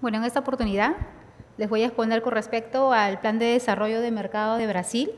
Bueno, en esta oportunidad les voy a exponer con respecto al Plan de Desarrollo de Mercado de Brasil.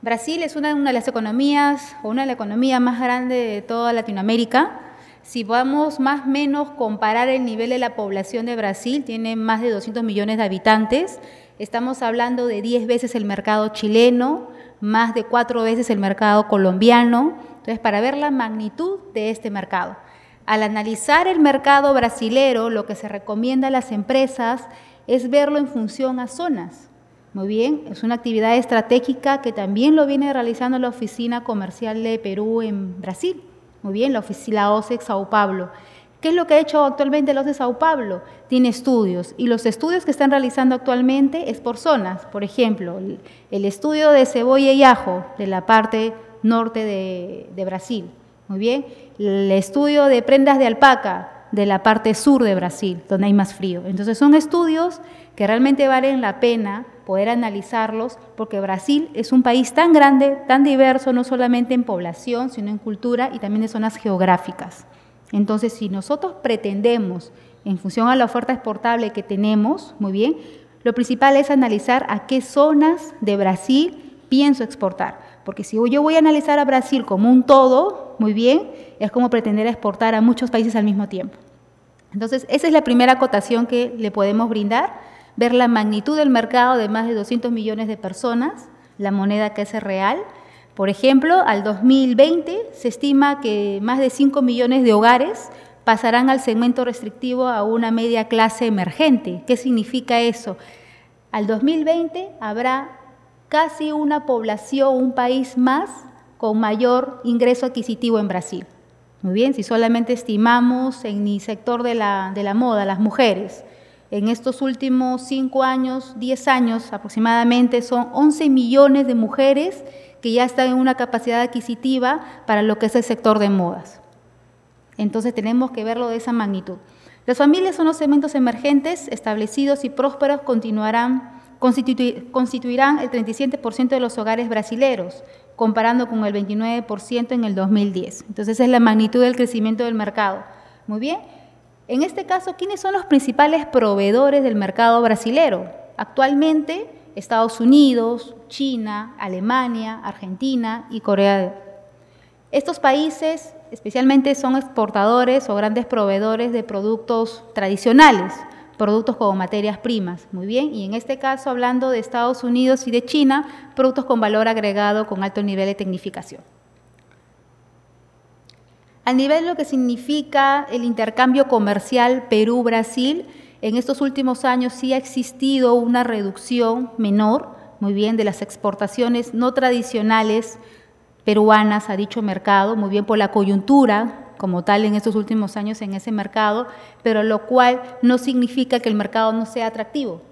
Brasil es una, de las economías o una de las economías más grandes de toda Latinoamérica. Si vamos más o menos comparar el nivel de la población de Brasil, tiene más de 200 millones de habitantes. Estamos hablando de 10 veces el mercado chileno, más de 4 veces el mercado colombiano. Entonces, para ver la magnitud de este mercado. Al analizar el mercado brasilero, lo que se recomienda a las empresas es verlo en función a zonas. Muy bien, es una actividad estratégica que también lo viene realizando la Oficina Comercial de Perú en Brasil. Muy bien, la OCE Sao Paulo. ¿Qué es lo que ha hecho actualmente la OCE Sao Paulo? Tiene estudios y los estudios que están realizando actualmente es por zonas. Por ejemplo, el, estudio de cebolla y ajo de la parte norte de Brasil. Muy bien. El estudio de prendas de alpaca de la parte sur de Brasil, donde hay más frío. Entonces son estudios que realmente valen la pena poder analizarlos porque Brasil es un país tan grande, tan diverso, no solamente en población, sino en cultura y también en zonas geográficas. Entonces, si nosotros pretendemos, en función a la oferta exportable que tenemos, muy bien, lo principal es analizar a qué zonas de Brasil pienso exportar. Porque si yo voy a analizar a Brasil como un todo, muy bien, es como pretender exportar a muchos países al mismo tiempo. Entonces, esa es la primera acotación que le podemos brindar, ver la magnitud del mercado de más de 200 millones de personas, la moneda que es real. Por ejemplo, al 2020 se estima que más de 5 millones de hogares pasarán al segmento restrictivo a una media clase emergente. ¿Qué significa eso? Al 2020 habrá casi una población, un país más con mayor ingreso adquisitivo en Brasil. Muy bien, si solamente estimamos en mi sector de la, de la moda, las mujeres, en estos últimos cinco años, diez años aproximadamente, son 11 millones de mujeres que ya están en una capacidad adquisitiva para lo que es el sector de modas. Entonces tenemos que verlo de esa magnitud. Las familias son los segmentos emergentes, establecidos y prósperos continuarán constituirán el 37% de los hogares brasileros, comparando con el 29% en el 2010. Entonces, es la magnitud del crecimiento del mercado. Muy bien. En este caso, ¿quiénes son los principales proveedores del mercado brasilero? Actualmente, Estados Unidos, China, Alemania, Argentina y Corea Estos países especialmente son exportadores o grandes proveedores de productos tradicionales, productos como materias primas, muy bien, y en este caso hablando de Estados Unidos y de China, productos con valor agregado con alto nivel de tecnificación. Al nivel de lo que significa el intercambio comercial Perú-Brasil, en estos últimos años sí ha existido una reducción menor, muy bien, de las exportaciones no tradicionales peruanas a dicho mercado, muy bien por la coyuntura como tal en estos últimos años en ese mercado, pero lo cual no significa que el mercado no sea atractivo.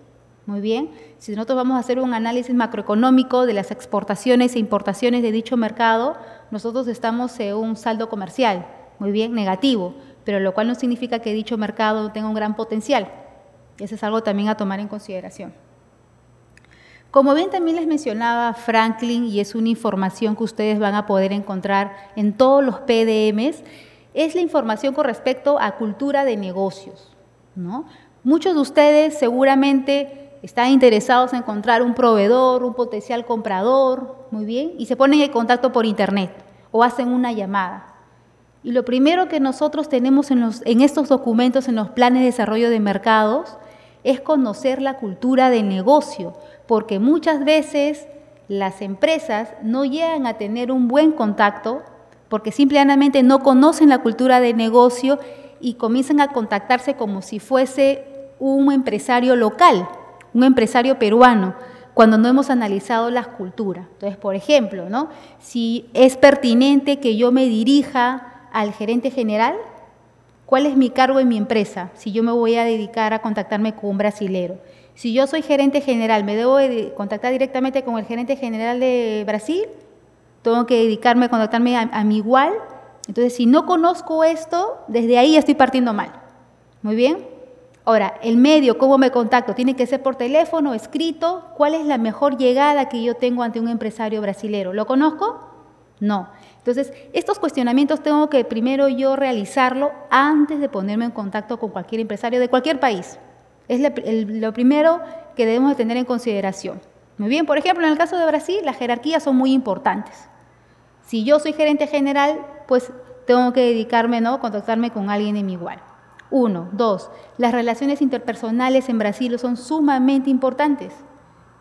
Muy bien, si nosotros vamos a hacer un análisis macroeconómico de las exportaciones e importaciones de dicho mercado, nosotros estamos en un saldo comercial, muy bien, negativo, pero lo cual no significa que dicho mercado tenga un gran potencial. Eso es algo también a tomar en consideración. Como bien también les mencionaba Franklin, y es una información que ustedes van a poder encontrar en todos los PDMs, es la información con respecto a cultura de negocios. ¿no? Muchos de ustedes seguramente están interesados en encontrar un proveedor, un potencial comprador, muy bien, y se ponen en contacto por internet o hacen una llamada. Y lo primero que nosotros tenemos en, en estos documentos, en los planes de desarrollo de mercados, es conocer la cultura de negocio, porque muchas veces las empresas no llegan a tener un buen contacto porque simplemente no conocen la cultura de negocio y comienzan a contactarse como si fuese un empresario local, un empresario peruano, cuando no hemos analizado las culturas. Entonces, por ejemplo, ¿no? si es pertinente que yo me dirija al gerente general, ¿cuál es mi cargo en mi empresa? Si yo me voy a dedicar a contactarme con un brasilero. Si yo soy gerente general, ¿me debo contactar directamente con el gerente general de Brasil tengo que dedicarme a contactarme a, mi igual. Entonces, si no conozco esto, desde ahí estoy partiendo mal. Muy bien. Ahora, el medio, ¿cómo me contacto? Tiene que ser por teléfono, escrito. ¿Cuál es la mejor llegada que yo tengo ante un empresario brasilero? ¿Lo conozco? No. Entonces, estos cuestionamientos tengo que primero yo realizarlo antes de ponerme en contacto con cualquier empresario de cualquier país. Es lo primero que debemos tener en consideración. Muy bien, por ejemplo, en el caso de Brasil, las jerarquías son muy importantes. Si yo soy gerente general, pues tengo que dedicarme, ¿no? Contactarme con alguien en mi igual. Uno. Dos, las relaciones interpersonales en Brasil son sumamente importantes.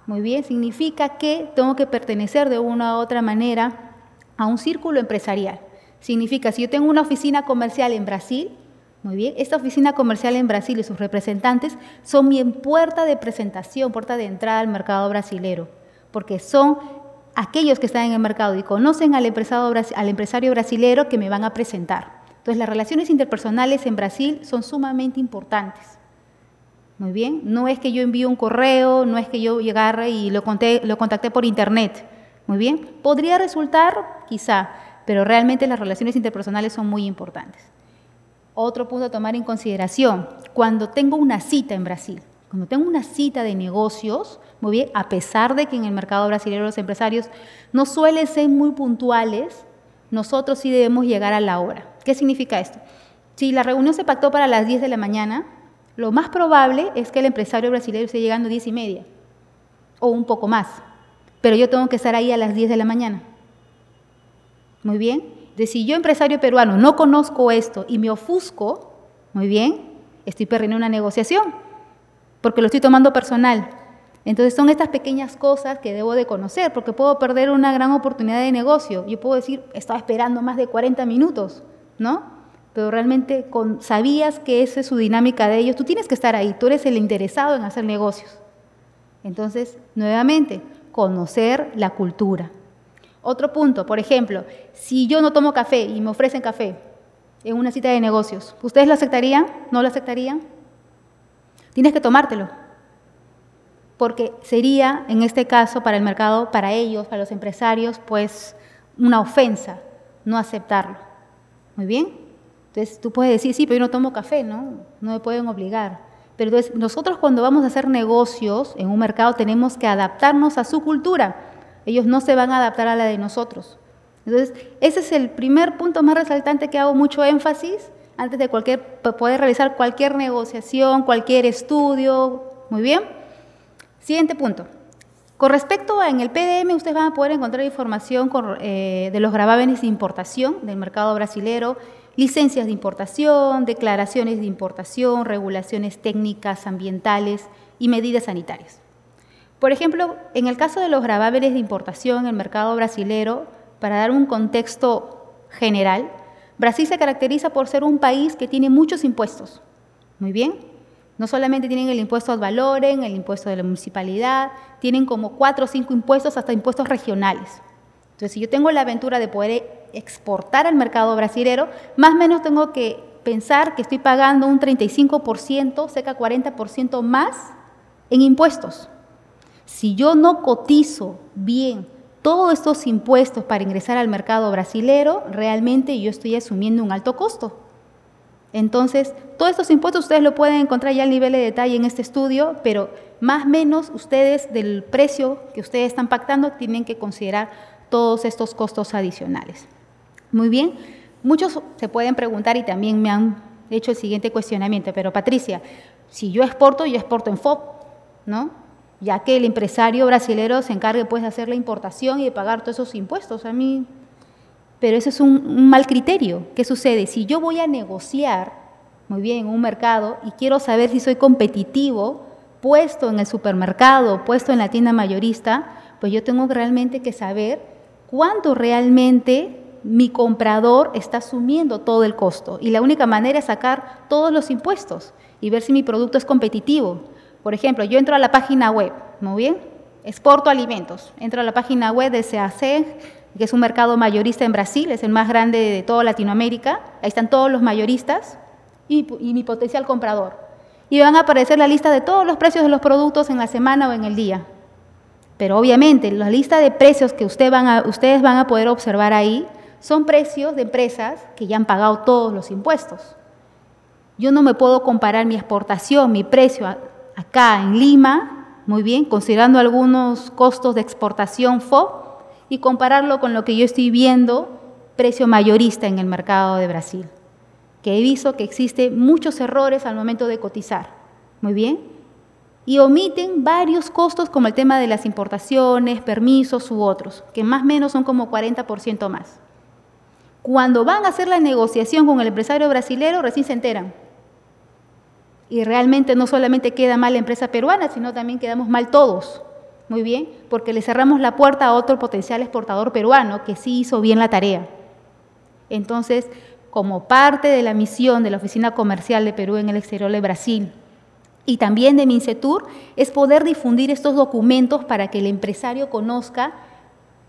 Muy bien, significa que tengo que pertenecer de una u otra manera a un círculo empresarial. Significa, si yo tengo una oficina comercial en Brasil, muy bien, esta oficina comercial en Brasil y sus representantes son mi puerta de presentación, puerta de entrada al mercado brasilero, porque son aquellos que están en el mercado y conocen al empresario, al brasilero que me van a presentar. Entonces, las relaciones interpersonales en Brasil son sumamente importantes. Muy bien, no es que yo envíe un correo, no es que yo llegara y lo, lo contacté por internet. Muy bien, podría resultar, quizá, pero realmente las relaciones interpersonales son muy importantes. Otro punto a tomar en consideración, cuando tengo una cita en Brasil, cuando tengo una cita de negocios, muy bien, a pesar de que en el mercado brasileño los empresarios no suelen ser muy puntuales, nosotros sí debemos llegar a la hora. ¿Qué significa esto? Si la reunión se pactó para las 10 de la mañana, lo más probable es que el empresario brasileño esté llegando a 10 y media o un poco más, pero yo tengo que estar ahí a las 10 de la mañana. Muy bien. De si yo, empresario peruano, no conozco esto y me ofusco, muy bien, estoy perdiendo una negociación, porque lo estoy tomando personal. Entonces son estas pequeñas cosas que debo de conocer, porque puedo perder una gran oportunidad de negocio. Yo puedo decir, estaba esperando más de 40 minutos, ¿no? Pero realmente sabías que esa es su dinámica de ellos. Tú tienes que estar ahí, tú eres el interesado en hacer negocios. Entonces, nuevamente, conocer la cultura. Otro punto, por ejemplo, si yo no tomo café y me ofrecen café en una cita de negocios, ¿ustedes lo aceptarían? ¿No lo aceptarían? Tienes que tomártelo porque sería, en este caso, para el mercado, para ellos, para los empresarios, pues una ofensa no aceptarlo. Muy bien. Entonces tú puedes decir, sí, pero yo no tomo café, ¿no? No me pueden obligar. Pero entonces nosotros cuando vamos a hacer negocios en un mercado tenemos que adaptarnos a su cultura. Ellos no se van a adaptar a la de nosotros. Entonces, ese es el primer punto más resaltante que hago mucho énfasis antes de cualquier, poder realizar cualquier negociación, cualquier estudio. Muy bien. Siguiente punto. Con respecto a en el PDM, ustedes van a poder encontrar información eh, de los gravámenes de importación del mercado brasilero, licencias de importación, declaraciones de importación, regulaciones técnicas, ambientales y medidas sanitarias. Por ejemplo, en el caso de los gravámenes de importación en el mercado brasilero, para dar un contexto general, Brasil se caracteriza por ser un país que tiene muchos impuestos. Muy bien, no solamente tienen el impuesto al valoren, el impuesto de la municipalidad, tienen como cuatro o cinco impuestos, hasta impuestos regionales. Entonces, si yo tengo la aventura de poder exportar al mercado brasilero, más o menos tengo que pensar que estoy pagando un 35%, cerca 40% más en impuestos. Si yo no cotizo bien todos estos impuestos para ingresar al mercado brasilero, realmente yo estoy asumiendo un alto costo. Entonces, todos estos impuestos ustedes lo pueden encontrar ya a nivel de detalle en este estudio, pero más o menos ustedes del precio que ustedes están pactando tienen que considerar todos estos costos adicionales. Muy bien, muchos se pueden preguntar y también me han hecho el siguiente cuestionamiento, pero Patricia, si yo exporto, yo exporto en FOB, ¿no? Ya que el empresario brasilero se encargue pues de hacer la importación y de pagar todos esos impuestos. A mí pero eso es un, mal criterio. ¿Qué sucede? Si yo voy a negociar, muy bien, en un mercado y quiero saber si soy competitivo, puesto en el supermercado, puesto en la tienda mayorista, pues yo tengo realmente que saber cuánto realmente mi comprador está asumiendo todo el costo. Y la única manera es sacar todos los impuestos y ver si mi producto es competitivo. Por ejemplo, yo entro a la página web, muy bien, exporto alimentos, entro a la página web de CAC, que es un mercado mayorista en Brasil, es el más grande de toda Latinoamérica. Ahí están todos los mayoristas y, mi potencial comprador. Y van a aparecer la lista de todos los precios de los productos en la semana o en el día. Pero obviamente la lista de precios que ustedes van a poder observar ahí son precios de empresas que ya han pagado todos los impuestos. Yo no me puedo comparar mi exportación, mi precio acá en Lima, muy bien, considerando algunos costos de exportación FOB, y compararlo con lo que yo estoy viendo precio mayorista en el mercado de Brasil, que he visto que existen muchos errores al momento de cotizar. Muy bien. Y omiten varios costos como el tema de las importaciones, permisos u otros, que más o menos son como 40% más. Cuando van a hacer la negociación con el empresario brasilero, recién se enteran. Y realmente no solamente queda mal la empresa peruana, sino también quedamos mal todos. Muy bien, porque le cerramos la puerta a otro potencial exportador peruano que sí hizo bien la tarea. Entonces, como parte de la misión de la Oficina Comercial de Perú en el exterior de Brasil y también de MINCETUR, es poder difundir estos documentos para que el empresario conozca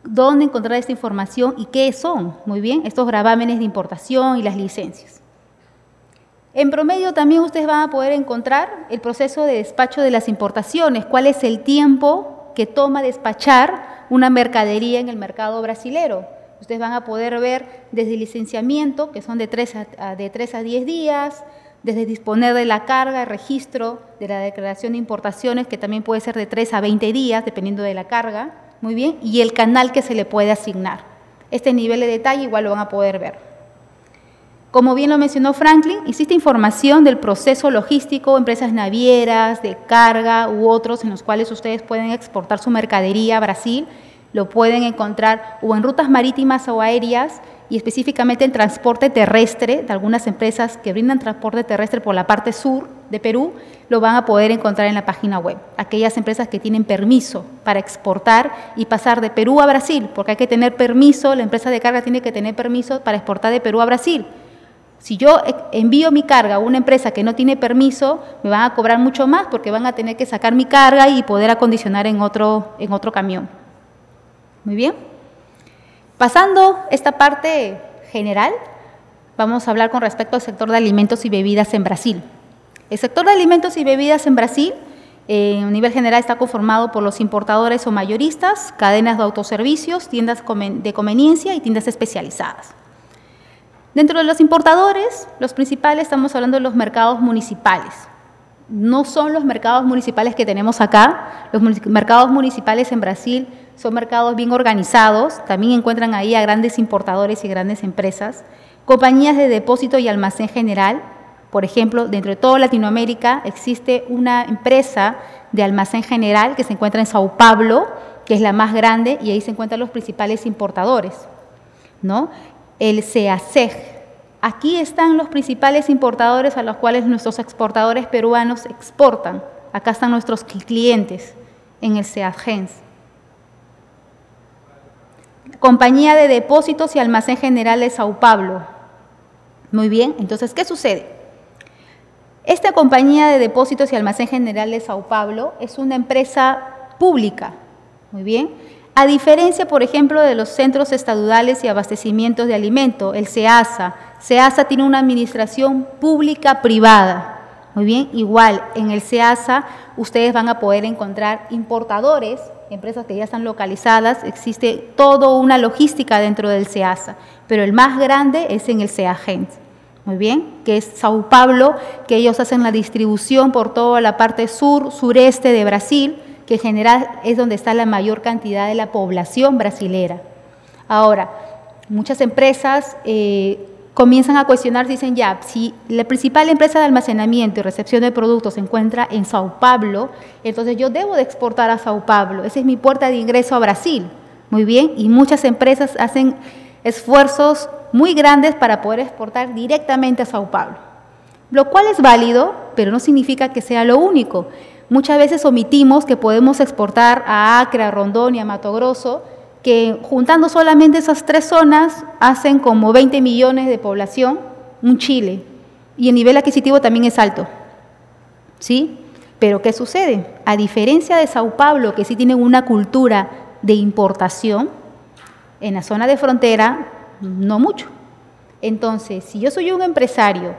dónde encontrar esta información y qué son, muy bien, estos gravámenes de importación y las licencias. En promedio también ustedes van a poder encontrar el proceso de despacho de las importaciones, cuál es el tiempo que toma despachar una mercadería en el mercado brasilero. Ustedes van a poder ver desde licenciamiento, que son de 3 a, de 3 a 10 días, desde disponer de la carga, registro de la declaración de importaciones, que también puede ser de 3 a 20 días, dependiendo de la carga, muy bien, y el canal que se le puede asignar. Este nivel de detalle igual lo van a poder ver. Como bien lo mencionó Franklin, existe información del proceso logístico, empresas navieras, de carga u otros en los cuales ustedes pueden exportar su mercadería a Brasil. Lo pueden encontrar o en rutas marítimas o aéreas y específicamente en transporte terrestre de algunas empresas que brindan transporte terrestre por la parte sur de Perú, lo van a poder encontrar en la página web. Aquellas empresas que tienen permiso para exportar y pasar de Perú a Brasil, porque hay que tener permiso, la empresa de carga tiene que tener permiso para exportar de Perú a Brasil. Si yo envío mi carga a una empresa que no tiene permiso, me van a cobrar mucho más porque van a tener que sacar mi carga y poder acondicionar en otro, en otro camión. Muy bien. Pasando esta parte general, vamos a hablar con respecto al sector de alimentos y bebidas en Brasil. El sector de alimentos y bebidas en Brasil, eh, a nivel general, está conformado por los importadores o mayoristas, cadenas de autoservicios, tiendas de conveniencia y tiendas especializadas. Dentro de los importadores, los principales, estamos hablando de los mercados municipales. No son los mercados municipales que tenemos acá. Los mercados municipales en Brasil son mercados bien organizados, también encuentran ahí a grandes importadores y grandes empresas, compañías de depósito y almacén general, por ejemplo, dentro de toda Latinoamérica existe una empresa de almacén general que se encuentra en Sao Paulo, que es la más grande, y ahí se encuentran los principales importadores. ¿no? El CEACEG. Aquí están los principales importadores a los cuales nuestros exportadores peruanos exportan. Acá están nuestros clientes en el CEAGENS. Compañía de Depósitos y Almacén General de Sao Paulo. Muy bien, entonces, ¿qué sucede? Esta compañía de depósitos y almacén general de Sao Paulo es una empresa pública, muy bien. A diferencia, por ejemplo, de los centros estadudales y abastecimientos de alimento, el SEASA. SEASA tiene una administración pública-privada. Muy bien, igual en el SEASA ustedes van a poder encontrar importadores empresas que ya están localizadas, existe toda una logística dentro del SEASA, pero el más grande es en el SEAGENT, muy bien, que es Sao Paulo, que ellos hacen la distribución por toda la parte sur, sureste de Brasil, que es donde está la mayor cantidad de la población brasilera. Ahora, muchas empresas eh, comienzan a cuestionar, dicen ya, si la principal empresa de almacenamiento y recepción de productos se encuentra en Sao Paulo, entonces yo debo de exportar a Sao Paulo. Esa es mi puerta de ingreso a Brasil. Muy bien, y muchas empresas hacen esfuerzos muy grandes para poder exportar directamente a Sao Paulo. Lo cual es válido, pero no significa que sea lo único. Muchas veces omitimos que podemos exportar a Acre, a Rondón y a Mato Grosso, que juntando solamente esas tres zonas hacen como 20 millones de población, un Chile, y el nivel adquisitivo también es alto. ¿Sí? Pero ¿qué sucede? A diferencia de Sao Paulo, que sí tienen una cultura de importación, en la zona de frontera no mucho. Entonces, si yo soy un empresario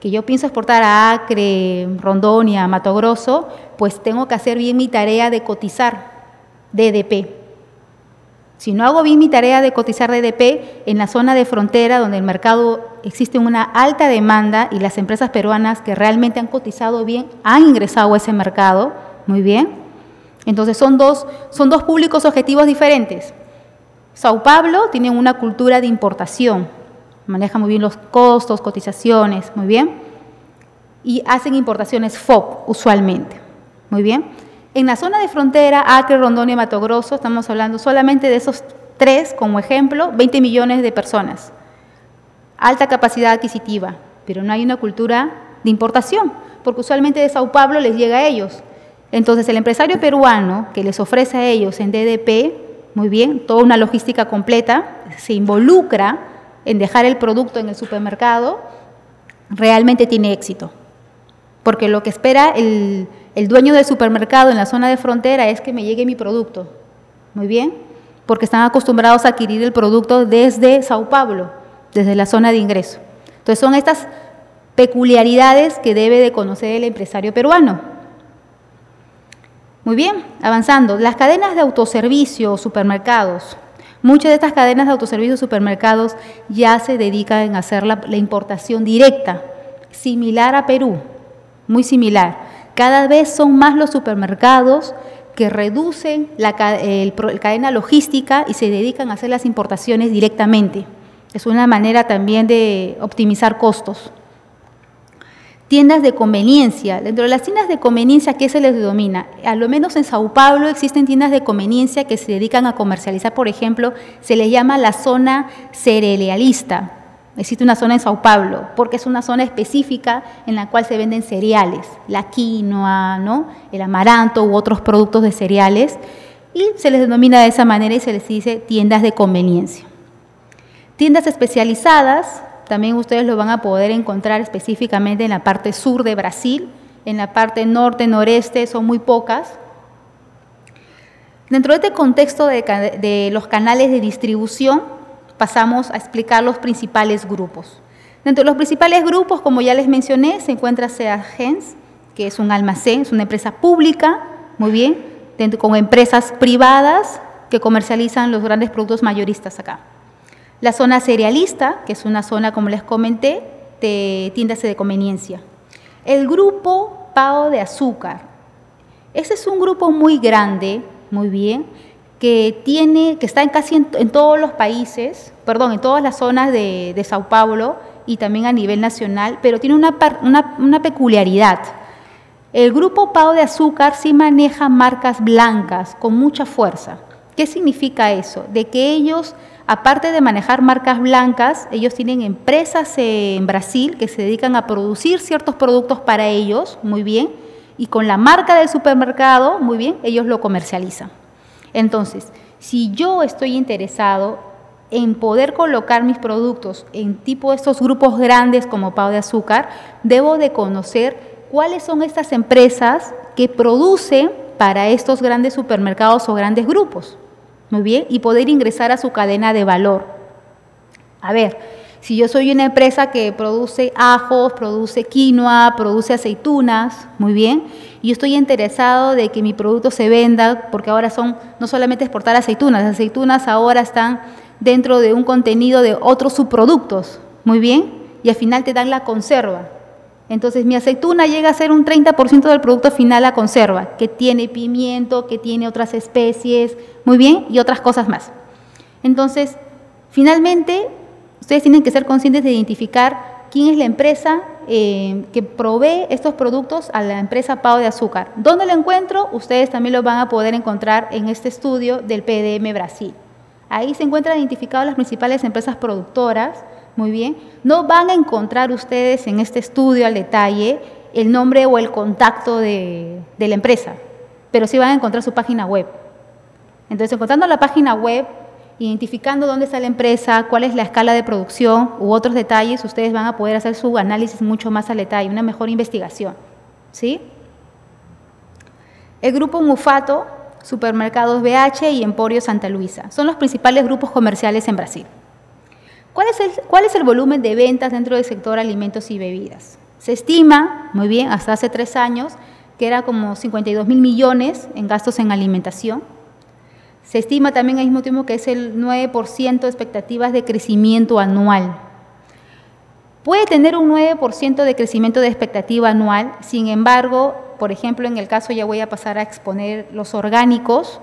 que yo pienso exportar a Acre, Rondonia, Mato Grosso, pues tengo que hacer bien mi tarea de cotizar DDP, si no hago bien mi tarea de cotizar DDP en la zona de frontera donde el mercado existe una alta demanda y las empresas peruanas que realmente han cotizado bien han ingresado a ese mercado, muy bien. Entonces son dos, son dos públicos objetivos diferentes. Sao Paulo tiene una cultura de importación, maneja muy bien los costos, cotizaciones, muy bien, y hacen importaciones FOB usualmente, muy bien. En la zona de frontera, Acre, Rondón y Mato Grosso, estamos hablando solamente de esos tres como ejemplo, 20 millones de personas. Alta capacidad adquisitiva, pero no hay una cultura de importación, porque usualmente de Sao Paulo les llega a ellos. Entonces, el empresario peruano que les ofrece a ellos en DDP, muy bien, toda una logística completa, se involucra en dejar el producto en el supermercado, realmente tiene éxito. Porque lo que espera el, dueño del supermercado en la zona de frontera es que me llegue mi producto. Muy bien, porque están acostumbrados a adquirir el producto desde Sao Paulo, desde la zona de ingreso. Entonces son estas peculiaridades que debe de conocer el empresario peruano. Muy bien, avanzando. Las cadenas de autoservicio, supermercados. Muchas de estas cadenas de autoservicio, supermercados ya se dedican a hacer la importación directa, similar a Perú, muy similar. Cada vez son más los supermercados que reducen la cadena logística y se dedican a hacer las importaciones directamente. Es una manera también de optimizar costos. Tiendas de conveniencia. Dentro de las tiendas de conveniencia, ¿qué se les denomina? A lo menos en Sao Paulo existen tiendas de conveniencia que se dedican a comercializar, por ejemplo, se les llama la zona cerealista Existe una zona en Sao Paulo, porque es una zona específica en la cual se venden cereales, la quinoa, ¿no? el amaranto u otros productos de cereales, y se les denomina de esa manera y se les dice tiendas de conveniencia. Tiendas especializadas, también ustedes lo van a poder encontrar específicamente en la parte sur de Brasil, en la parte norte, noreste, son muy pocas. Dentro de este contexto de, los canales de distribución, pasamos a explicar los principales grupos. Dentro de los principales grupos, como ya les mencioné, se encuentra Seagens, que es un almacén, es una empresa pública, muy bien, con empresas privadas que comercializan los grandes productos mayoristas acá. La zona cerealista, que es una zona, como les comenté, de tiendas de conveniencia. El grupo Pao de Azúcar. Ese es un grupo muy grande, muy bien, que, tiene, que está en casi en, todos los países, perdón, en todas las zonas de, Sao Paulo y también a nivel nacional, pero tiene una, una, peculiaridad. El grupo Pau de Azúcar sí maneja marcas blancas con mucha fuerza. ¿Qué significa eso? De que ellos, aparte de manejar marcas blancas, ellos tienen empresas en Brasil que se dedican a producir ciertos productos para ellos, muy bien, y con la marca del supermercado, muy bien, ellos lo comercializan. Entonces, si yo estoy interesado en poder colocar mis productos en tipo estos grupos grandes como Pau de Azúcar, debo de conocer cuáles son estas empresas que producen para estos grandes supermercados o grandes grupos. Muy bien, y poder ingresar a su cadena de valor. A ver, si yo soy una empresa que produce ajos, produce quinoa, produce aceitunas, muy bien, y estoy interesado de que mi producto se venda, porque ahora son no solamente exportar aceitunas, las aceitunas ahora están dentro de un contenido de otros subproductos, muy bien, y al final te dan la conserva. Entonces mi aceituna llega a ser un 30% del producto final la conserva, que tiene pimiento, que tiene otras especies, muy bien, y otras cosas más. Entonces, finalmente Ustedes tienen que ser conscientes de identificar quién es la empresa eh, que provee estos productos a la empresa Pau de Azúcar. ¿Dónde lo encuentro? Ustedes también lo van a poder encontrar en este estudio del PDM Brasil. Ahí se encuentran identificadas las principales empresas productoras. Muy bien. No van a encontrar ustedes en este estudio al detalle el nombre o el contacto de, la empresa, pero sí van a encontrar su página web. Entonces, encontrando la página web, identificando dónde está la empresa, cuál es la escala de producción u otros detalles, ustedes van a poder hacer su análisis mucho más al detalle, una mejor investigación. ¿sí? El grupo Mufato, Supermercados BH y Emporio Santa Luisa son los principales grupos comerciales en Brasil. ¿Cuál es, el, ¿Cuál es el volumen de ventas dentro del sector alimentos y bebidas? Se estima, muy bien, hasta hace tres años, que era como 52 mil millones en gastos en alimentación se estima también al mismo tiempo que es el 9% de expectativas de crecimiento anual. Puede tener un 9% de crecimiento de expectativa anual, sin embargo, por ejemplo, en el caso ya voy a pasar a exponer los orgánicos,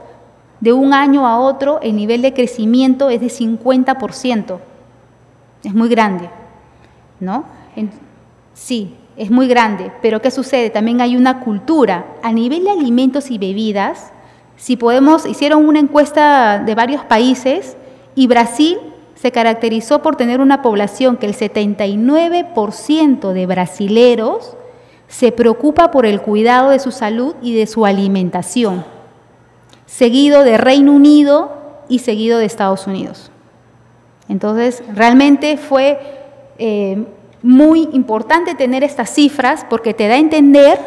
de un año a otro el nivel de crecimiento es de 50%. Es muy grande, ¿no? sí, es muy grande, pero ¿qué sucede? También hay una cultura. A nivel de alimentos y bebidas, si podemos, hicieron una encuesta de varios países y Brasil se caracterizó por tener una población que el 79% de brasileros se preocupa por el cuidado de su salud y de su alimentación, seguido de Reino Unido y seguido de Estados Unidos. Entonces, realmente fue eh, muy importante tener estas cifras porque te da a entender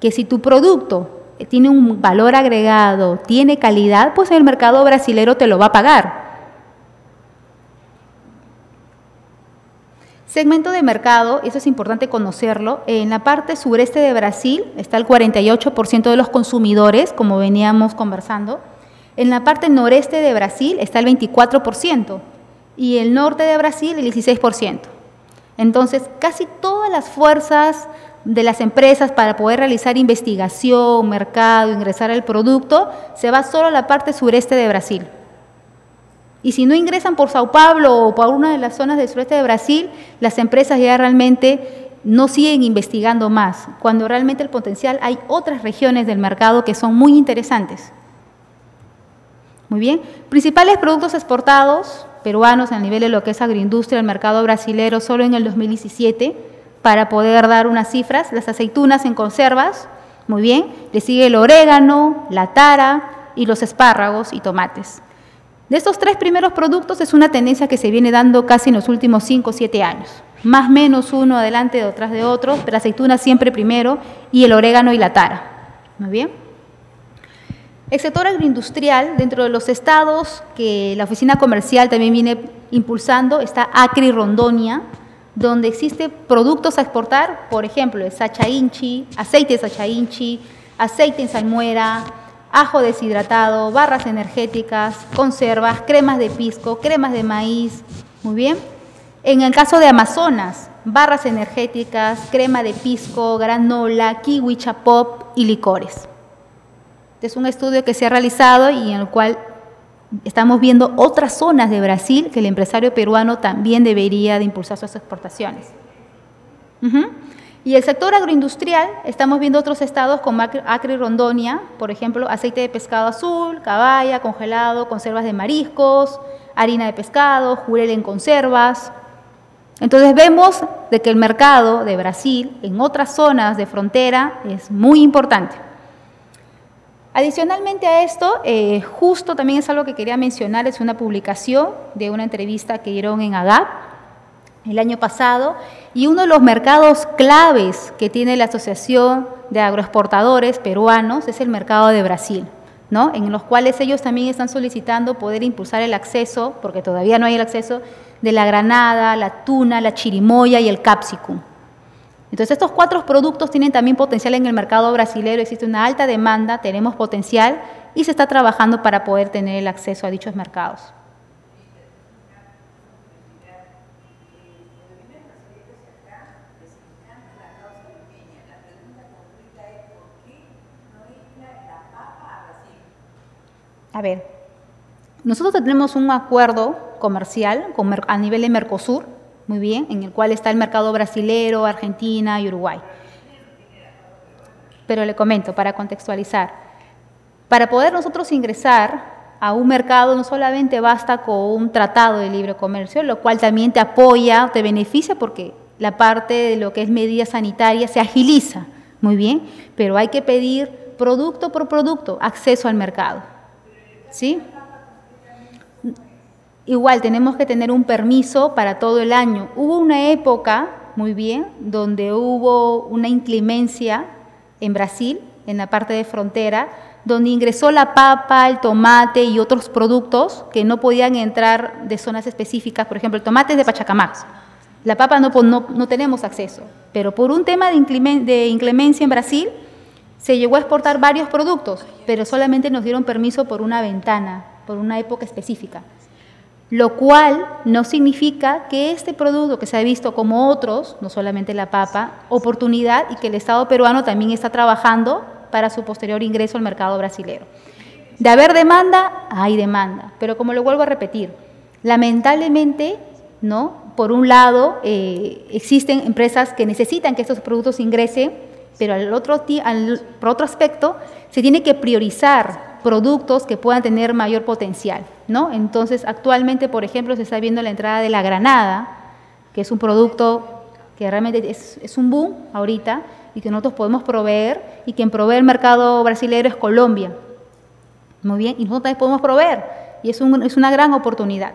que si tu producto tiene un valor agregado, tiene calidad, pues el mercado brasilero te lo va a pagar. Segmento de mercado, eso es importante conocerlo. En la parte sureste de Brasil está el 48% de los consumidores, como veníamos conversando. En la parte noreste de Brasil está el 24% y el norte de Brasil el 16%. Entonces, casi todas las fuerzas de las empresas para poder realizar investigación, mercado, ingresar al producto, se va solo a la parte sureste de Brasil. Y si no ingresan por Sao Paulo o por una de las zonas del sureste de Brasil, las empresas ya realmente no siguen investigando más, cuando realmente el potencial hay otras regiones del mercado que son muy interesantes. Muy bien. Principales productos exportados peruanos a nivel de lo que es agroindustria, el mercado brasilero, solo en el 2017, para poder dar unas cifras. Las aceitunas en conservas, muy bien. Le sigue el orégano, la tara y los espárragos y tomates. De estos tres primeros productos es una tendencia que se viene dando casi en los últimos 5 o 7 años. Más menos uno adelante detrás de otro, pero aceituna siempre primero y el orégano y la tara. Muy bien. El sector agroindustrial, dentro de los estados que la oficina comercial también viene impulsando, está Acre y Rondonia, donde existen productos a exportar, por ejemplo, el sacha inchi, aceite de sacha inchi, aceite en salmuera, ajo deshidratado, barras energéticas, conservas, cremas de pisco, cremas de maíz. Muy bien. En el caso de Amazonas, barras energéticas, crema de pisco, granola, kiwi chapop y licores. Es un estudio que se ha realizado y en el cual estamos viendo otras zonas de Brasil que el empresario peruano también debería de impulsar sus exportaciones. Y el sector agroindustrial, estamos viendo otros estados como Acre y Rondonia, por ejemplo, aceite de pescado azul, caballa, congelado, conservas de mariscos, harina de pescado, jurel en conservas. Entonces vemos de que el mercado de Brasil en otras zonas de frontera es muy importante. Adicionalmente a esto, eh, justo también es algo que quería mencionar, es una publicación de una entrevista que dieron en AGAP el año pasado, y uno de los mercados claves que tiene la Asociación de Agroexportadores Peruanos es el mercado de Brasil, ¿no? en los cuales ellos también están solicitando poder impulsar el acceso, porque todavía no hay el acceso, de la granada, la tuna, la chirimoya y el capsicum. Entonces estos cuatro productos tienen también potencial en el mercado brasileño, existe una alta demanda, tenemos potencial y se está trabajando para poder tener el acceso a dichos mercados. A ver, nosotros tenemos un acuerdo comercial a nivel de Mercosur, muy bien, en el cual está el mercado brasilero, Argentina y Uruguay. Pero le comento, para contextualizar, para poder nosotros ingresar a un mercado no solamente basta con un tratado de libre comercio, lo cual también te apoya, te beneficia porque la parte de lo que es medida sanitaria se agiliza, muy bien, pero hay que pedir producto por producto acceso al mercado. ¿sí? Igual tenemos que tener un permiso para todo el año. Hubo una época, muy bien, donde hubo una inclemencia en Brasil, en la parte de frontera, donde ingresó la papa, el tomate y otros productos que no podían entrar de zonas específicas, por ejemplo, el tomate es de Pachacamac. La papa no, no tenemos acceso, pero por un tema de inclemencia en Brasil, se llegó a exportar varios productos, pero solamente nos dieron permiso por una ventana, por una época específica. Lo cual no significa que este producto que se ha visto como otros, no solamente la papa, oportunidad y que el Estado peruano también está trabajando para su posterior ingreso al mercado brasilero. De haber demanda, hay demanda. Pero como lo vuelvo a repetir, lamentablemente, ¿no? Por un lado, eh, existen empresas que necesitan que estos productos ingresen, pero al otro, por otro aspecto, se tiene que priorizar productos que puedan tener mayor potencial, ¿no? Entonces, actualmente, por ejemplo, se está viendo la entrada de la granada, que es un producto que realmente es, es un boom ahorita y que nosotros podemos proveer y quien provee el mercado brasileño es Colombia. Muy bien, y nosotros también podemos proveer y es, un, es una gran oportunidad.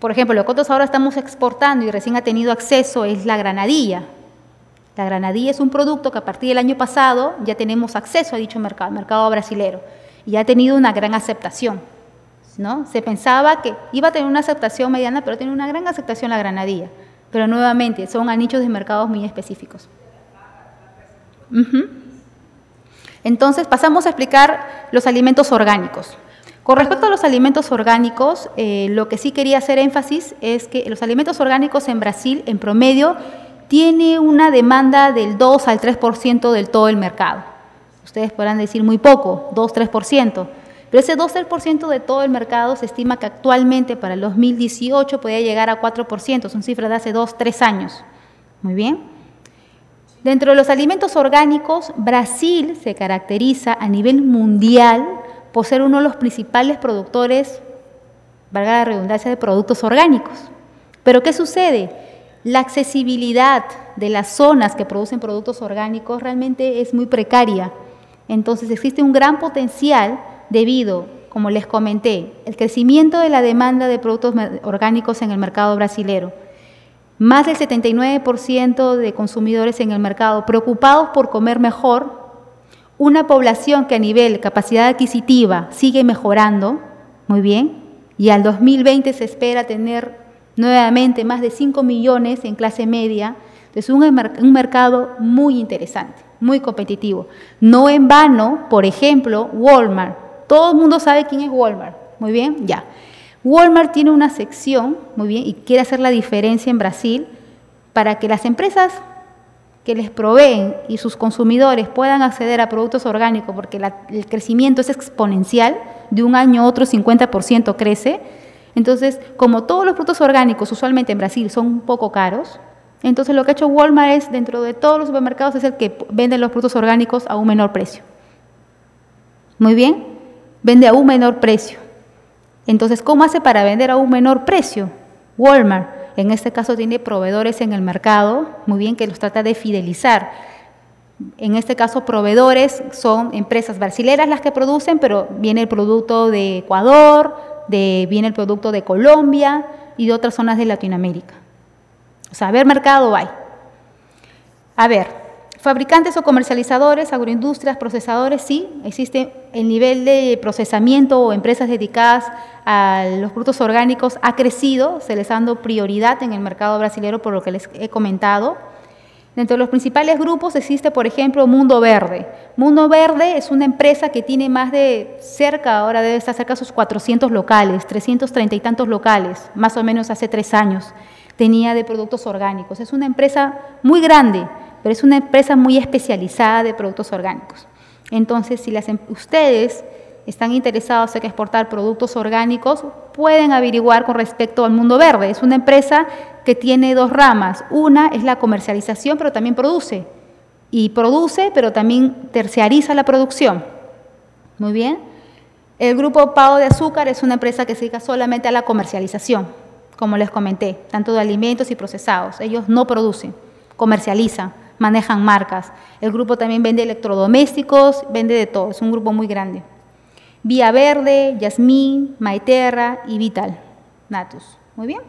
Por ejemplo, lo que nosotros ahora estamos exportando y recién ha tenido acceso es la granadilla. La granadilla es un producto que a partir del año pasado ya tenemos acceso a dicho mercado, mercado brasilero, y ha tenido una gran aceptación. ¿no? Se pensaba que iba a tener una aceptación mediana, pero tiene una gran aceptación la granadilla. Pero nuevamente, son a nichos de mercados muy específicos. Entonces, pasamos a explicar los alimentos orgánicos. Con respecto a los alimentos orgánicos, eh, lo que sí quería hacer énfasis es que los alimentos orgánicos en Brasil, en promedio, tiene una demanda del 2 al 3% del todo el mercado. Ustedes podrán decir muy poco, 2-3%, pero ese 2-3% de todo el mercado se estima que actualmente para el 2018 podría llegar a 4%, son cifras de hace 2-3 años. Muy bien. Dentro de los alimentos orgánicos, Brasil se caracteriza a nivel mundial por ser uno de los principales productores, valga la redundancia, de productos orgánicos. Pero ¿qué sucede? La accesibilidad de las zonas que producen productos orgánicos realmente es muy precaria. Entonces existe un gran potencial debido, como les comenté, el crecimiento de la demanda de productos orgánicos en el mercado brasilero. Más del 79% de consumidores en el mercado preocupados por comer mejor una población que a nivel capacidad adquisitiva sigue mejorando, muy bien, y al 2020 se espera tener nuevamente más de 5 millones en clase media, es un, un mercado muy interesante, muy competitivo. No en vano, por ejemplo, Walmart. Todo el mundo sabe quién es Walmart, muy bien, ya. Walmart tiene una sección, muy bien, y quiere hacer la diferencia en Brasil para que las empresas que les proveen y sus consumidores puedan acceder a productos orgánicos, porque el crecimiento es exponencial, de un año a otro 50% crece. Entonces, como todos los productos orgánicos usualmente en Brasil son un poco caros, entonces lo que ha hecho Walmart es, dentro de todos los supermercados, es el que vende los productos orgánicos a un menor precio. Muy bien, vende a un menor precio. Entonces, ¿cómo hace para vender a un menor precio? Walmart en este caso tiene proveedores en el mercado, muy bien, que los trata de fidelizar. En este caso, proveedores son empresas brasileras las que producen, pero viene el producto de Ecuador, de, viene el producto de Colombia y de otras zonas de Latinoamérica. O sea, a ver mercado hay. A ver, fabricantes o comercializadores, agroindustrias, procesadores, sí, existe el nivel de procesamiento o empresas dedicadas a los productos orgánicos ha crecido, se les ha dado prioridad en el mercado brasileño por lo que les he comentado. Dentro de los principales grupos existe, por ejemplo, Mundo Verde. Mundo Verde es una empresa que tiene más de cerca, ahora debe estar cerca de sus 400 locales, 330 y tantos locales, más o menos hace tres años, tenía de productos orgánicos. Es una empresa muy grande, pero es una empresa muy especializada de productos orgánicos. Entonces, si las, em, ustedes están interesados en exportar productos orgánicos, pueden averiguar con respecto al Mundo Verde. Es una empresa que tiene dos ramas. Una es la comercialización, pero también produce. Y produce, pero también terciariza la producción. Muy bien. El grupo Pau de Azúcar es una empresa que se dedica solamente a la comercialización, como les comenté, tanto de alimentos y procesados. Ellos no producen, comercializan, manejan marcas. El grupo también vende electrodomésticos, vende de todo. Es un grupo muy grande. Vía Verde, Yasmín, Maiterra y Vital, Natus. Muy bien.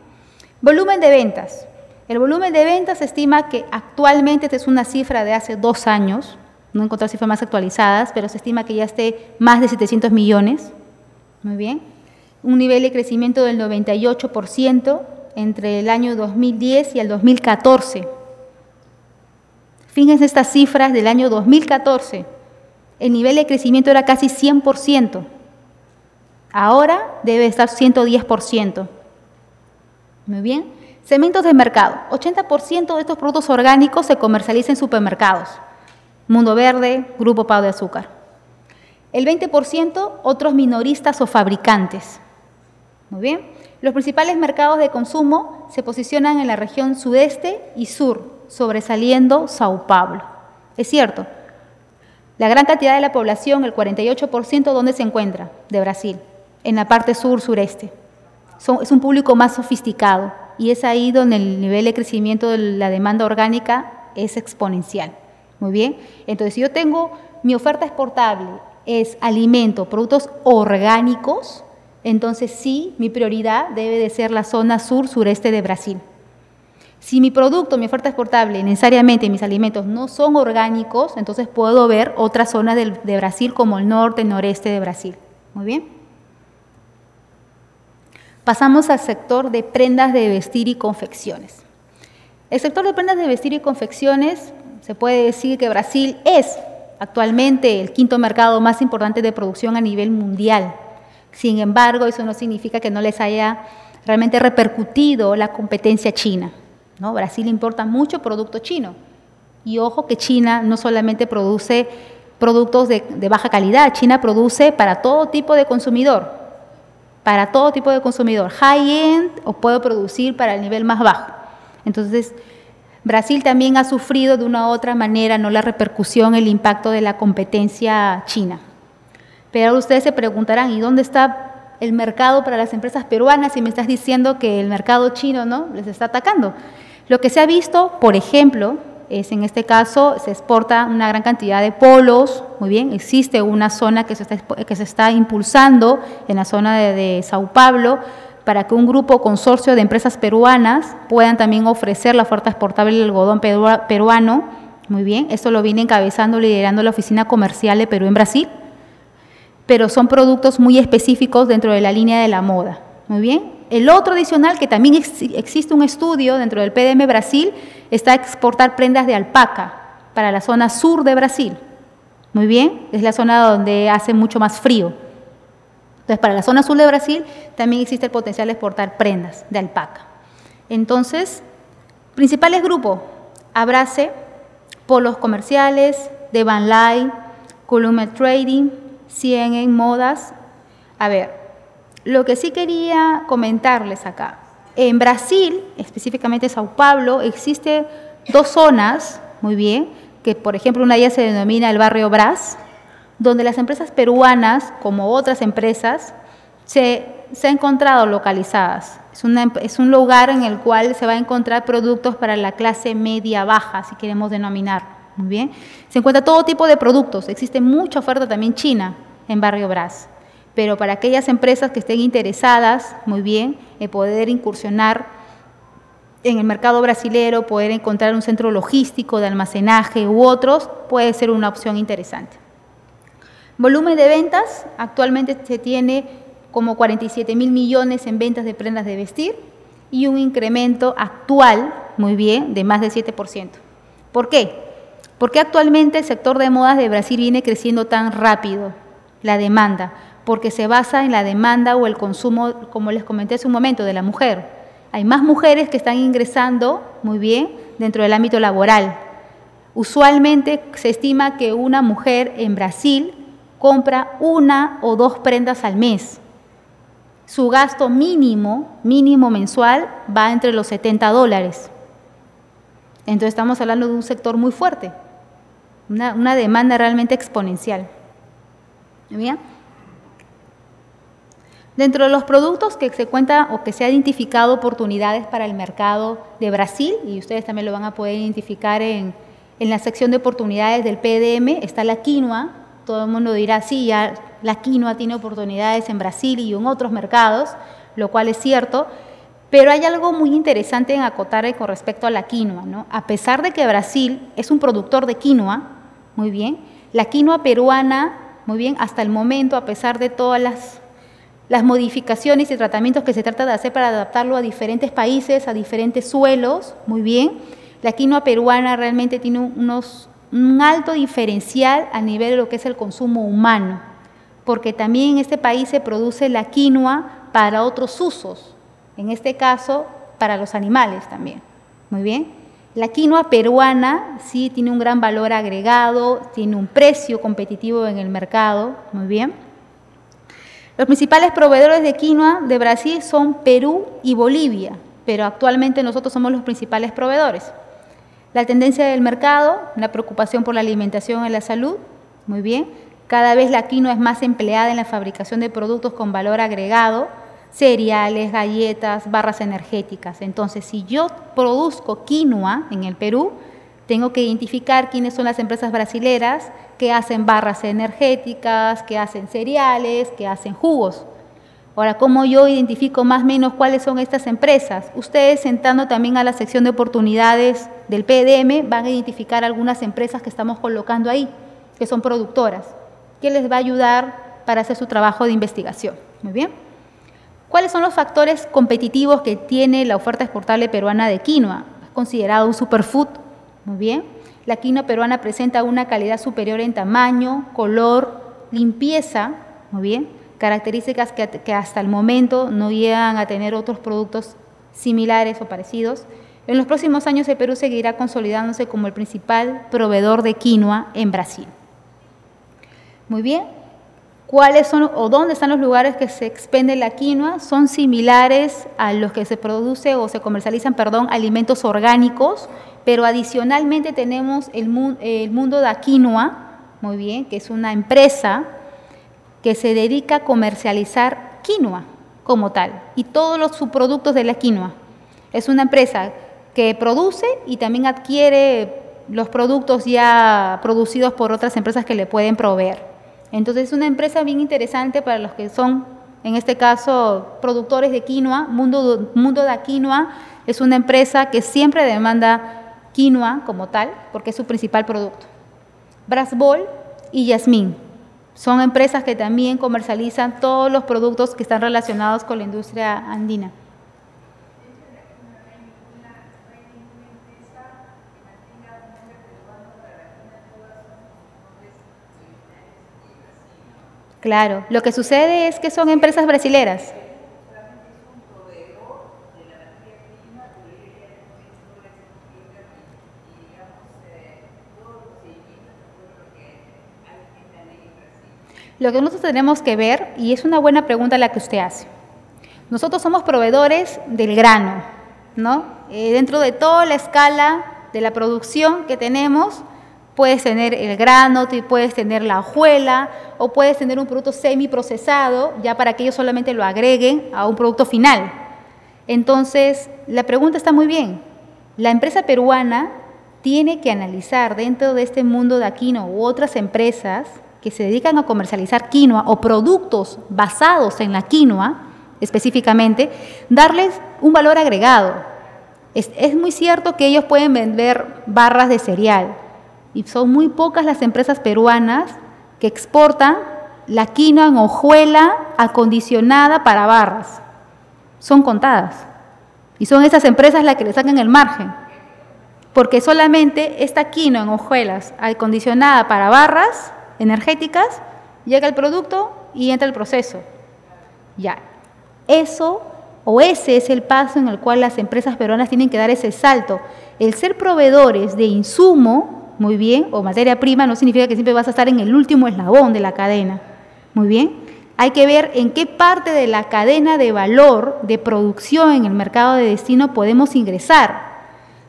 Volumen de ventas. El volumen de ventas se estima que actualmente esta es una cifra de hace dos años, no he cifras más actualizadas, pero se estima que ya esté más de 700 millones. Muy bien. Un nivel de crecimiento del 98% entre el año 2010 y el 2014. Fíjense estas cifras del año 2014 el nivel de crecimiento era casi 100%. Ahora debe estar 110%. Muy bien. Cementos de mercado. 80% de estos productos orgánicos se comercializan en supermercados. Mundo Verde, Grupo Pau de Azúcar. El 20% otros minoristas o fabricantes. Muy bien. Los principales mercados de consumo se posicionan en la región sudeste y sur, sobresaliendo Sao Paulo. Es cierto, la gran cantidad de la población, el 48%, ¿dónde se encuentra? De Brasil, en la parte sur-sureste. es un público más sofisticado y es ahí donde el nivel de crecimiento de la demanda orgánica es exponencial. Muy bien, entonces si yo tengo mi oferta exportable es alimento, productos orgánicos, entonces sí, mi prioridad debe de ser la zona sur-sureste de Brasil. Si mi producto, mi oferta exportable, necesariamente mis alimentos no son orgánicos, entonces puedo ver otras zonas de, Brasil como el norte, noreste de Brasil. Muy bien. Pasamos al sector de prendas de vestir y confecciones. El sector de prendas de vestir y confecciones, se puede decir que Brasil es actualmente el quinto mercado más importante de producción a nivel mundial. Sin embargo, eso no significa que no les haya realmente repercutido la competencia china. ¿no? Brasil importa mucho producto chino. Y ojo que China no solamente produce productos de, baja calidad, China produce para todo tipo de consumidor, para todo tipo de consumidor, high-end o puedo producir para el nivel más bajo. Entonces, Brasil también ha sufrido de una u otra manera no la repercusión, el impacto de la competencia china. Pero ustedes se preguntarán, ¿y dónde está el mercado para las empresas peruanas si me estás diciendo que el mercado chino no les está atacando? Lo que se ha visto, por ejemplo, es en este caso se exporta una gran cantidad de polos, muy bien, existe una zona que se está, que se está impulsando en la zona de, Sao Paulo para que un grupo consorcio de empresas peruanas puedan también ofrecer la oferta exportable del algodón peruano. Muy bien, esto lo viene encabezando, liderando la Oficina Comercial de Perú en Brasil pero son productos muy específicos dentro de la línea de la moda. Muy bien. El otro adicional, que también existe un estudio dentro del PDM Brasil, está exportar prendas de alpaca para la zona sur de Brasil. Muy bien, es la zona donde hace mucho más frío. Entonces, para la zona sur de Brasil también existe el potencial de exportar prendas de alpaca. Entonces, principales grupos, Abrace, Polos Comerciales, de Van Lai, Columet Trading, 100 en modas. A ver, lo que sí quería comentarles acá. En Brasil, específicamente Sao Paulo, existe dos zonas, muy bien, que por ejemplo una de ellas se denomina el barrio Brás, donde las empresas peruanas, como otras empresas, se, se han encontrado localizadas. Es, es un lugar en el cual se va a encontrar productos para la clase media-baja, si queremos denominar. Muy bien. Se encuentra todo tipo de productos. Existe mucha oferta también china en Barrio Brás. Pero para aquellas empresas que estén interesadas, muy bien, en poder incursionar en el mercado brasilero, poder encontrar un centro logístico de almacenaje u otros, puede ser una opción interesante. Volumen de ventas, actualmente se tiene como 47 mil millones en ventas de prendas de vestir y un incremento actual, muy bien, de más del 7%. ¿Por qué? ¿Por qué actualmente el sector de modas de Brasil viene creciendo tan rápido? La demanda, porque se basa en la demanda o el consumo, como les comenté hace un momento, de la mujer. Hay más mujeres que están ingresando muy bien dentro del ámbito laboral. Usualmente se estima que una mujer en Brasil compra una o dos prendas al mes. Su gasto mínimo, mínimo mensual, va entre los 70 dólares. Entonces estamos hablando de un sector muy fuerte una, demanda realmente exponencial. ¿Bien? Dentro de los productos que se cuenta o que se ha identificado oportunidades para el mercado de Brasil, y ustedes también lo van a poder identificar en, en la sección de oportunidades del PDM, está la quinoa. Todo el mundo dirá, sí, ya la quinoa tiene oportunidades en Brasil y en otros mercados, lo cual es cierto, pero hay algo muy interesante en acotar con respecto a la quinoa. ¿no? A pesar de que Brasil es un productor de quinoa, muy bien. La quinoa peruana, muy bien, hasta el momento, a pesar de todas las, las modificaciones y tratamientos que se trata de hacer para adaptarlo a diferentes países, a diferentes suelos, muy bien, la quinoa peruana realmente tiene unos, un alto diferencial a nivel de lo que es el consumo humano, porque también en este país se produce la quinoa para otros usos, en este caso para los animales también. Muy bien. La quinoa peruana sí tiene un gran valor agregado, tiene un precio competitivo en el mercado, muy bien. Los principales proveedores de quinoa de Brasil son Perú y Bolivia, pero actualmente nosotros somos los principales proveedores. La tendencia del mercado, la preocupación por la alimentación y la salud, muy bien. Cada vez la quinoa es más empleada en la fabricación de productos con valor agregado, cereales, galletas, barras energéticas. Entonces, si yo produzco quinoa en el Perú, tengo que identificar quiénes son las empresas brasileras que hacen barras energéticas, que hacen cereales, que hacen jugos. Ahora, ¿cómo yo identifico más o menos cuáles son estas empresas? Ustedes, sentando también a la sección de oportunidades del PDM, van a identificar algunas empresas que estamos colocando ahí, que son productoras, que les va a ayudar para hacer su trabajo de investigación. Muy bien. ¿Cuáles son los factores competitivos que tiene la oferta exportable peruana de quinoa? Es considerado un superfood muy bien. La quinoa peruana presenta una calidad superior en tamaño, color, limpieza. Muy bien. Características que, hasta el momento no llegan a tener otros productos similares o parecidos. En los próximos años el Perú seguirá consolidándose como el principal proveedor de quinoa en Brasil. Muy bien. ¿Cuáles son o dónde están los lugares que se expende la quinoa? Son similares a los que se produce o se comercializan, perdón, alimentos orgánicos pero adicionalmente tenemos el, mundo de Aquinoa, muy bien, que es una empresa que se dedica a comercializar quinoa como tal y todos los subproductos de la quinoa. Es una empresa que produce y también adquiere los productos ya producidos por otras empresas que le pueden proveer. Entonces es una empresa bien interesante para los que son, en este caso, productores de quinoa. Mundo, mundo de Quinoa es una empresa que siempre demanda quinoa como tal, porque es su principal producto. Brasbol y Yasmín son empresas que también comercializan todos los productos que están relacionados con la industria andina. Claro, lo que sucede es que son empresas brasileras. Lo que nosotros tenemos que ver, y es una buena pregunta la que usted hace, nosotros somos proveedores del grano, ¿no? Eh, dentro de toda la escala de la producción que tenemos, puedes tener el grano, puedes tener la hojuela o puedes tener un producto semiprocesado ya para que ellos solamente lo agreguen a un producto final. Entonces, la pregunta está muy bien. La empresa peruana tiene que analizar dentro de este mundo de Aquino u otras empresas que se dedican a comercializar quinoa o productos basados en la quinoa específicamente, darles un valor agregado. Es, muy cierto que ellos pueden vender barras de cereal y son muy pocas las empresas peruanas que exportan la quinoa en hojuela acondicionada para barras. Son contadas. Y son esas empresas las que le sacan el margen. Porque solamente esta quinoa en hojuelas acondicionada para barras energéticas, llega el producto y entra el proceso. Ya, eso o ese es el paso en el cual las empresas peruanas tienen que dar ese salto. El ser proveedores de insumo, muy bien, o materia prima, no significa que siempre vas a estar en el último eslabón de la cadena. Muy bien. Hay que ver en qué parte de la cadena de valor de producción en el mercado de destino podemos ingresar.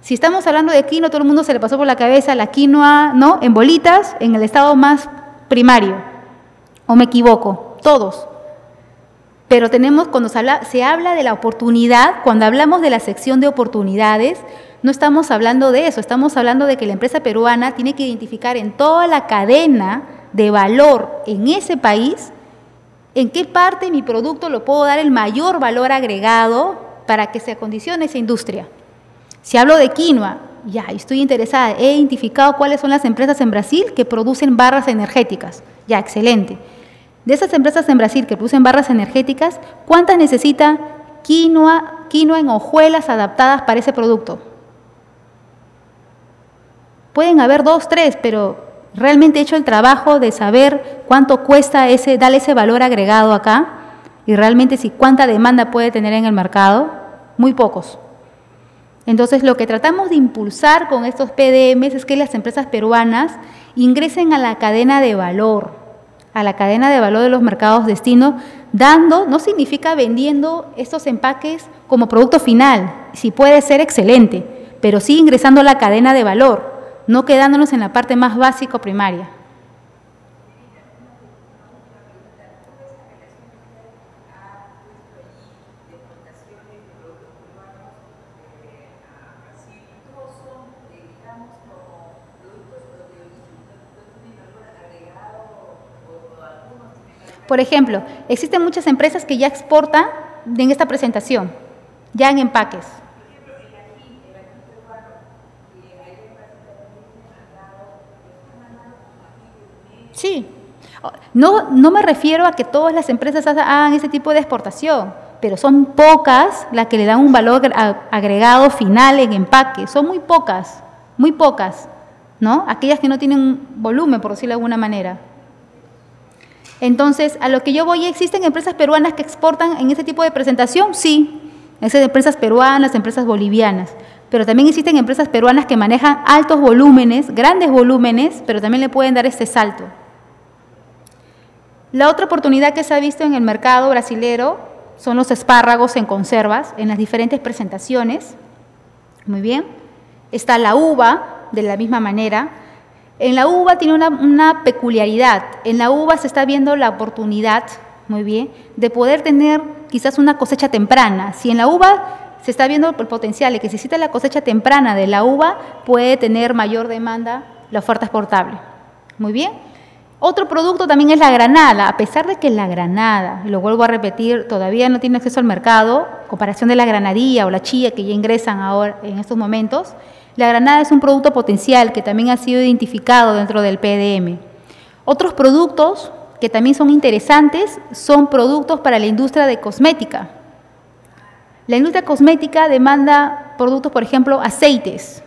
Si estamos hablando de quinoa, todo el mundo se le pasó por la cabeza la quinoa, ¿no? En bolitas, en el estado más primario. ¿O me equivoco? Todos. Pero tenemos, cuando se habla, se habla de la oportunidad, cuando hablamos de la sección de oportunidades, no estamos hablando de eso, estamos hablando de que la empresa peruana tiene que identificar en toda la cadena de valor en ese país, en qué parte de mi producto lo puedo dar el mayor valor agregado para que se acondicione esa industria. Si hablo de quinoa, ya, estoy interesada, he identificado cuáles son las empresas en Brasil que producen barras energéticas. Ya, excelente. De esas empresas en Brasil que producen barras energéticas, ¿cuántas necesita quinoa, quinoa en hojuelas adaptadas para ese producto? Pueden haber dos, tres, pero realmente he hecho el trabajo de saber cuánto cuesta ese, darle ese valor agregado acá y realmente si cuánta demanda puede tener en el mercado, muy pocos. Entonces, lo que tratamos de impulsar con estos PDMs es que las empresas peruanas ingresen a la cadena de valor, a la cadena de valor de los mercados destino, dando, no significa vendiendo estos empaques como producto final, si puede ser excelente, pero sí ingresando a la cadena de valor, no quedándonos en la parte más básica o primaria. Por ejemplo, existen muchas empresas que ya exportan en esta presentación, ya en empaques. Sí, no, no me refiero a que todas las empresas hagan ese tipo de exportación, pero son pocas las que le dan un valor agregado final en empaque, son muy pocas, muy pocas, ¿no? Aquellas que no tienen volumen, por decirlo de alguna manera. Entonces, a lo que yo voy, ¿existen empresas peruanas que exportan en ese tipo de presentación? Sí, existen empresas peruanas, empresas bolivianas, pero también existen empresas peruanas que manejan altos volúmenes, grandes volúmenes, pero también le pueden dar este salto. La otra oportunidad que se ha visto en el mercado brasilero son los espárragos en conservas, en las diferentes presentaciones. Muy bien. Está la uva, de la misma manera. En la uva tiene una, peculiaridad. En la uva se está viendo la oportunidad, muy bien, de poder tener quizás una cosecha temprana. Si en la uva se está viendo el potencial de que si existe la cosecha temprana de la uva, puede tener mayor demanda la oferta exportable. Muy bien. Otro producto también es la granada, a pesar de que la granada, lo vuelvo a repetir, todavía no tiene acceso al mercado, comparación de la granadilla o la chía que ya ingresan ahora en estos momentos, la granada es un producto potencial que también ha sido identificado dentro del PDM. Otros productos que también son interesantes son productos para la industria de cosmética. La industria cosmética demanda productos, por ejemplo, aceites.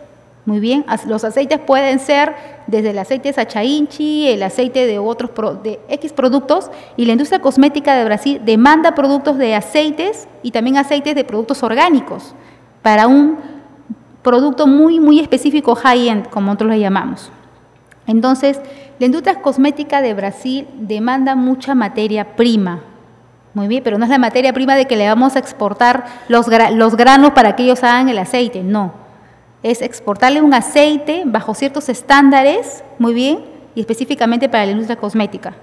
Muy bien, los aceites pueden ser desde el aceite de Sachainchi, el aceite de otros de X productos, y la industria cosmética de Brasil demanda productos de aceites y también aceites de productos orgánicos para un producto muy, muy específico, high-end, como nosotros lo llamamos. Entonces, la industria cosmética de Brasil demanda mucha materia prima. Muy bien, pero no es la materia prima de que le vamos a exportar los granos para que ellos hagan el aceite, no. Es exportarle un aceite bajo ciertos estándares, muy bien, y específicamente para la industria cosmética.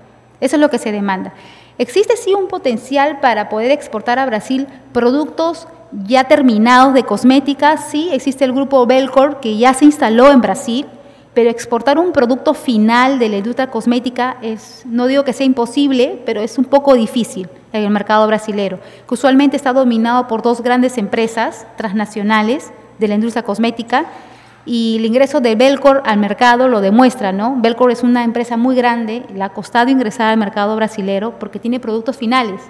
Eso es lo que se demanda. Existe sí un potencial para poder exportar a Brasil productos ya terminados de cosmética, sí, existe el grupo Belcor que ya se instaló en Brasil, pero exportar un producto final de la industria cosmética es, no digo que sea imposible, pero es un poco difícil en el mercado brasilero, que usualmente está dominado por dos grandes empresas transnacionales de la industria cosmética y el ingreso de Belcor al mercado lo demuestra, ¿no? Belcor es una empresa muy grande, le ha costado ingresar al mercado brasilero porque tiene productos finales.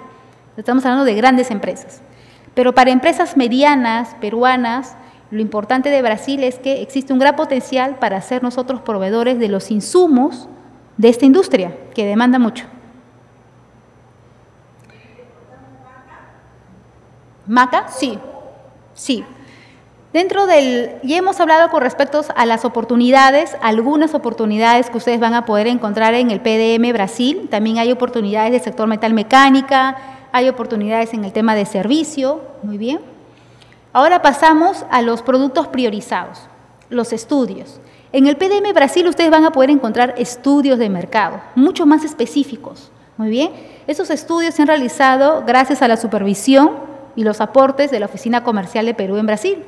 Estamos hablando de grandes empresas. Pero para empresas medianas, peruanas, lo importante de Brasil es que existe un gran potencial para ser nosotros proveedores de los insumos de esta industria, que demanda mucho. ¿Maca? Sí, sí. Dentro del, ya hemos hablado con respecto a las oportunidades, algunas oportunidades que ustedes van a poder encontrar en el PDM Brasil. También hay oportunidades del sector metal mecánica, hay oportunidades en el tema de servicio, muy bien. Ahora pasamos a los productos priorizados, los estudios. En el PDM Brasil ustedes van a poder encontrar estudios de mercado, mucho más específicos, muy bien. Esos estudios se han realizado gracias a la supervisión y los aportes de la Oficina Comercial de Perú en Brasil.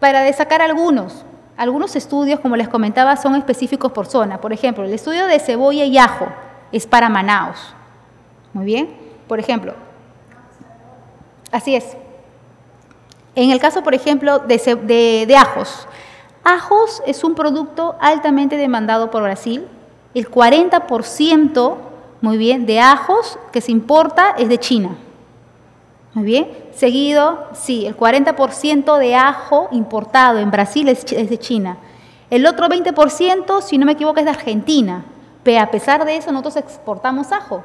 Para destacar algunos, algunos estudios, como les comentaba, son específicos por zona. Por ejemplo, el estudio de cebolla y ajo es para Manaos. Muy bien. Por ejemplo, así es. En el caso, por ejemplo, de, ajos. Ajos es un producto altamente demandado por Brasil. El 40%, muy bien, de ajos que se importa es de China. Muy bien. Seguido, sí, el 40% de ajo importado en Brasil es, de China. El otro 20%, si no me equivoco, es de Argentina. Pero a pesar de eso, nosotros exportamos ajo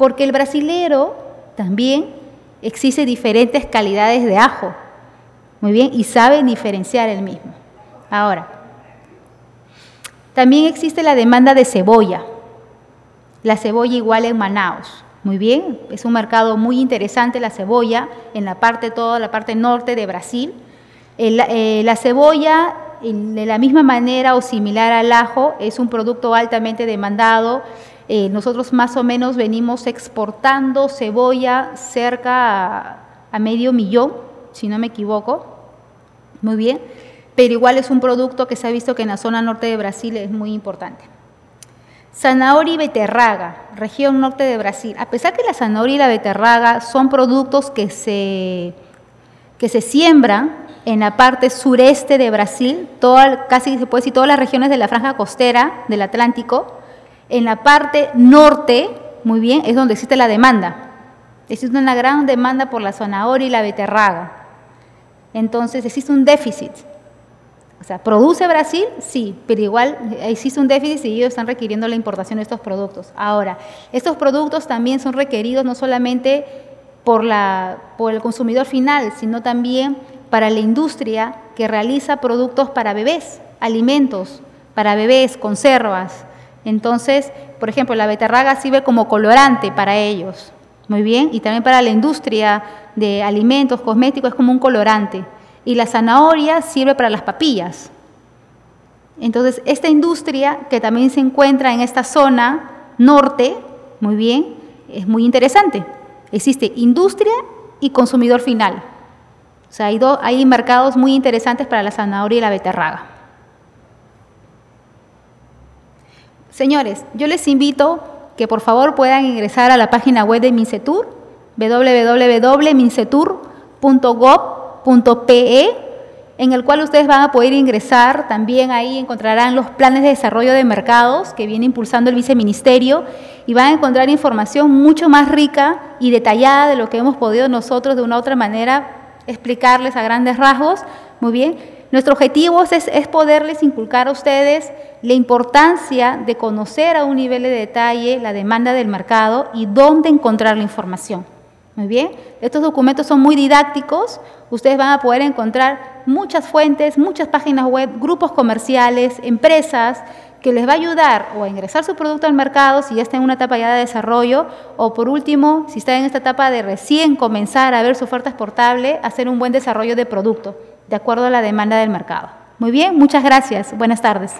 porque el brasilero también existe diferentes calidades de ajo. Muy bien, y sabe diferenciar el mismo. Ahora, también existe la demanda de cebolla. La cebolla igual en Manaus. Muy bien, es un mercado muy interesante la cebolla en la parte, toda la parte norte de Brasil. Eh, la cebolla, de la misma manera o similar al ajo, es un producto altamente demandado. Eh, nosotros más o menos venimos exportando cebolla cerca a medio millón, si no me equivoco. Muy bien, pero igual es un producto que se ha visto que en la zona norte de Brasil es muy importante. Zanahoria y beterraga, región norte de Brasil. A pesar que la zanahoria y la beterraga son productos que se, que se siembran en la parte sureste de Brasil, casi se puede decir todas las regiones de la franja costera del Atlántico, en la parte norte, muy bien, es donde existe la demanda. Existe una gran demanda por la zanahoria y la beterraga. Entonces existe un déficit. O sea, ¿produce Brasil? Sí, pero igual existe un déficit y ellos están requiriendo la importación de estos productos. Ahora, estos productos también son requeridos no solamente por, la, por el consumidor final, sino también para la industria que realiza productos para bebés, alimentos para bebés, conservas. Entonces, por ejemplo, la beterraga sirve como colorante para ellos, muy bien, y también para la industria de alimentos, cosméticos, es como un colorante y la zanahoria sirve para las papillas. Entonces, esta industria que también se encuentra en esta zona norte, muy bien, es muy interesante. Existe industria y consumidor final. O sea, hay, hay mercados muy interesantes para la zanahoria y la beterraga. Señores, yo les invito que por favor puedan ingresar a la página web de Mincetur, www.mincetur.gov .pe, en el cual ustedes van a poder ingresar. También ahí encontrarán los planes de desarrollo de mercados que viene impulsando el viceministerio y van a encontrar información mucho más rica y detallada de lo que hemos podido nosotros de una u otra manera explicarles a grandes rasgos. Muy bien. Nuestro objetivo es, es, poderles inculcar a ustedes la importancia de conocer a un nivel de detalle la demanda del mercado y dónde encontrar la información. Muy bien, estos documentos son muy didácticos, ustedes van a poder encontrar muchas fuentes, muchas páginas web, grupos comerciales, empresas, que les va a ayudar o a ingresar su producto al mercado si ya está en una etapa ya de desarrollo, o por último, si está en esta etapa de recién comenzar a ver su oferta exportable, hacer un buen desarrollo de producto, de acuerdo a la demanda del mercado. Muy bien, muchas gracias. Buenas tardes.